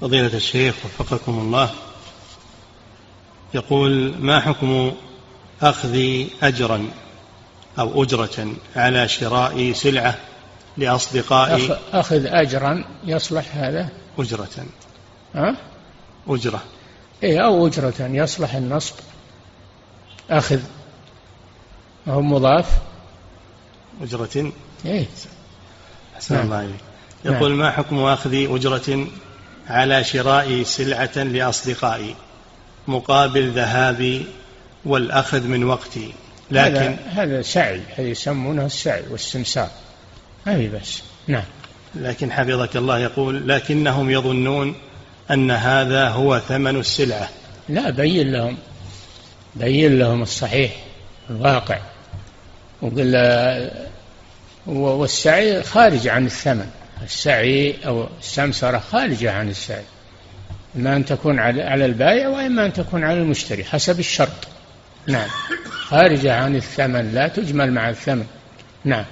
فضيلة الشيخ وفقكم الله. يقول ما حكم أخذ أجرا أو أجرة على شراء سلعة لأصدقائي أخذ أجرا يصلح هذا؟ أجرة. ها؟ أجرة. إيه أو أجرة يصلح النصب. أخذ. هو مضاف؟ أجرة. إيه. أحسن نعم. الله عليك يقول نعم. ما حكم أخذ أجرة على شراء سلعة لأصدقائي مقابل ذهابي والأخذ من وقتي. لكن هذا, هذا سعي هذا يسمونه السعي والسمسار هذه بس. نعم. لكن حفظك الله يقول لكنهم يظنون أن هذا هو ثمن السلعة. لا بين لهم. بين لهم الصحيح الواقع. وقل والسعي خارج عن الثمن. السعي أو السمسرة خارجة عن السعي إما أن تكون على البائع وإما أن تكون على المشتري حسب الشرط. نعم. خارجة عن الثمن لا تجمل مع الثمن. نعم.